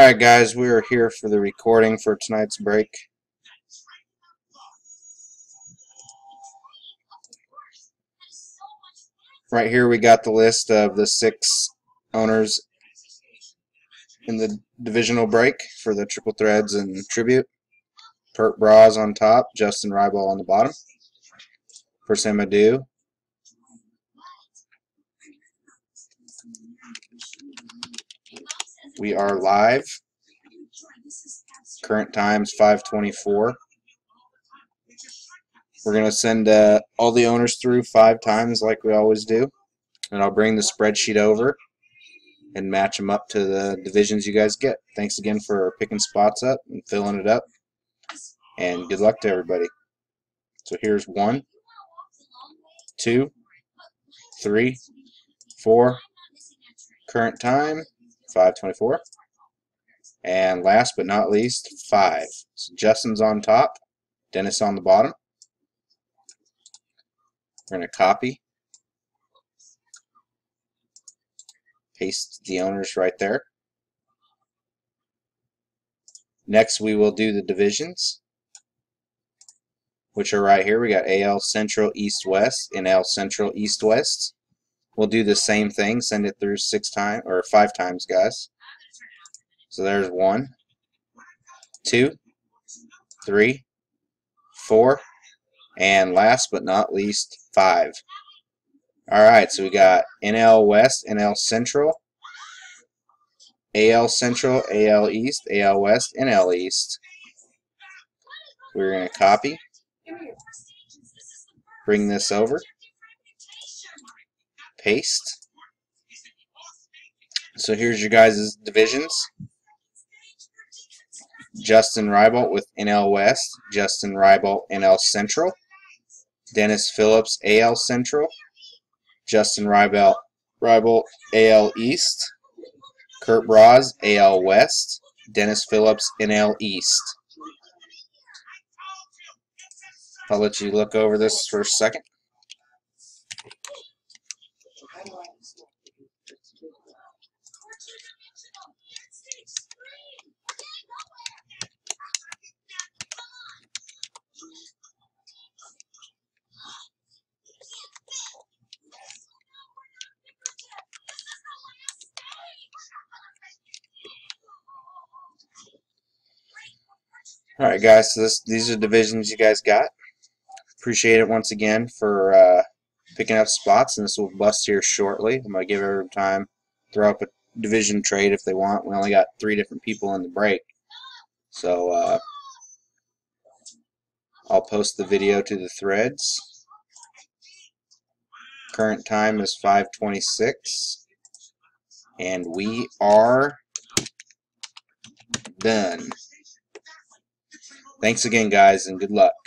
Alright guys, we are here for the recording for tonight's break. Right here we got the list of the six owners in the divisional break for the Triple Threads and Tribute. Kurt Braz on top, Justin Rybolt on the bottom. For Sam Adu, We are live. Current time's 524. We're going to send uh, all the owners through five times like we always do. And I'll bring the spreadsheet over and match them up to the divisions you guys get. Thanks again for picking spots up and filling it up. And good luck to everybody. So here's one, two, three, four. Current time, 524. And last but not least, 5. So Justin's on top, Dennis on the bottom. We're going to copy, paste the owners right there. Next we will do the divisions, which are right here. We got AL Central East West and L Central East West. We'll do the same thing, send it through six times or five times, guys. So there's one, two, three, four, and last but not least, five. Alright, so we got NL West, NL Central, AL Central, AL East, AL West, NL East. We're going to copy, bring this over paste. So here's your guys' divisions. Justin Rybolt with NL West, Justin Rybolt NL Central, Dennis Phillips AL Central, Justin Rybolt Rybolt AL East, Kurt Braz AL West, Dennis Phillips NL East. I'll let you look over this for a second. Alright guys, so this, these are divisions you guys got. Appreciate it once again for uh, picking up spots, and this will bust here shortly. I'm to give everyone time throw up a division trade if they want. We only got three different people in the break. So uh, I'll post the video to the threads. Current time is 526. And we are done. Thanks again, guys, and good luck.